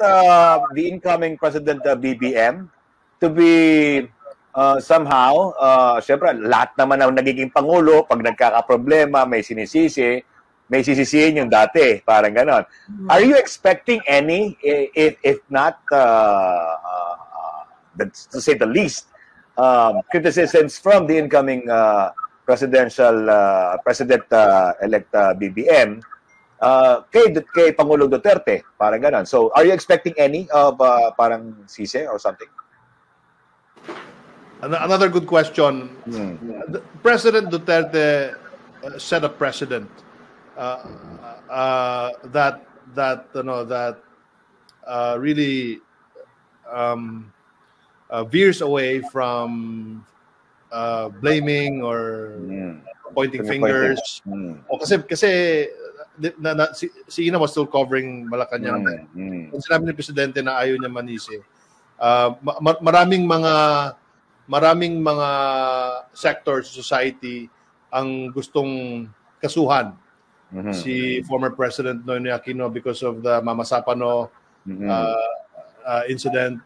uh, the incoming President uh, BBM to be uh, somehow, uh, syempre, lahat naman ng nagiging Pangulo, pag nagkakaproblema, may sinisisi, may sisisihin yung dati, parang ganon. Are you expecting any, if, if not, uh, uh, to say the least, um, criticisms from the incoming uh, presidential uh, President-elect uh, BBM uh, kay, kay Pangulong Duterte, parang ganon. So, are you expecting any of uh, parang sise or something? Another good question. Hmm. President Duterte set a precedent uh, uh, that that you know that uh, really um, uh, veers away from uh, blaming or mm. pointing fingers. Mm. O kasi kasi na, na, si, si Ina was still covering Malacanang. Mm. Mm. Kung sinabi ni presidente na ayaw niya manisi, uh, ma- maraming mga maraming mga sectors society ang gustong kasuhan mm-hmm. si former President Noynoy Aquino because of the Mama Sapano mm-hmm. uh, uh, incident.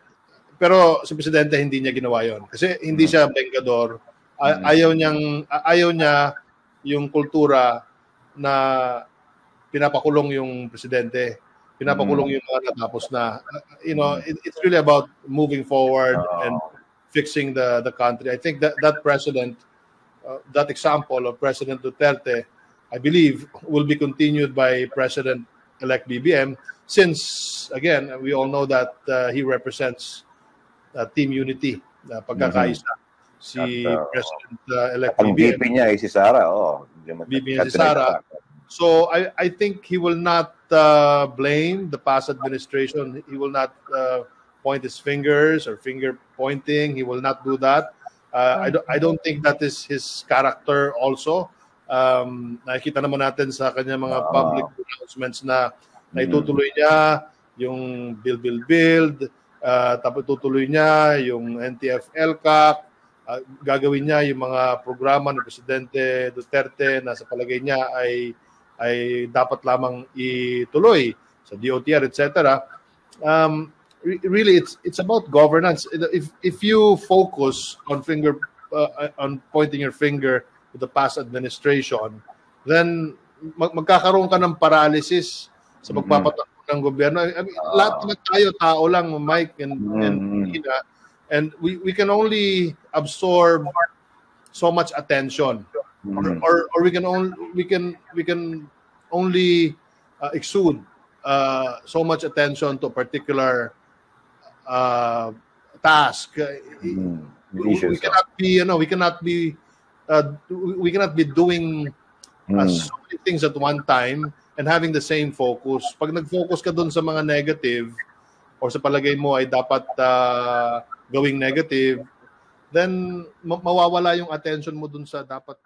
Pero si Presidente hindi niya ginawa yon kasi hindi mm-hmm. siya bengador. Mm-hmm. Ayaw niyang ayaw niya yung kultura na pinapakulong yung presidente, pinapakulong mm-hmm. yung mga natapos na. You know, it, it's really about moving forward oh. and fixing the the country. I think that that president, uh, that example of President Duterte I believe, will be continued by President-elect BBM since, again, we all know that uh, he represents uh, team unity, uh, pagkakaisa. Mm-hmm. Si uh, President-elect uh, BBM. VP niya ay si Sara. Oh, niya si Sara. So I, I think he will not uh, blame the past administration. He will not uh, point his fingers or finger pointing. He will not do that. Uh, I, don't, I don't think that is his character also um, nakikita naman natin sa kanya mga uh, public announcements na naitutuloy niya yung build, build, build, uh, tapos tutuloy niya yung NTF LCAC, uh, gagawin niya yung mga programa ng Presidente Duterte na sa palagay niya ay ay dapat lamang ituloy sa DOTR etc. Um, really it's it's about governance if if you focus on finger uh, on pointing your finger to the past administration, then mag- magkakaroon ka ng paralysis sa pagpapatakbo mm-hmm. ng gobyerno. I mean, uh, lahat na tayo, tao lang, Mike and, mm-hmm. and Ina, and we, we can only absorb so much attention. Mm-hmm. Or, or, we can only we can we can only uh, exude uh, so much attention to a particular uh, task. Mm-hmm. We, we, cannot be, you know, we cannot be uh, we cannot be doing uh, mm. so many things at one time and having the same focus. Pag nag-focus ka doon sa mga negative or sa palagay mo ay dapat uh, gawing negative, then ma- mawawala yung attention mo doon sa dapat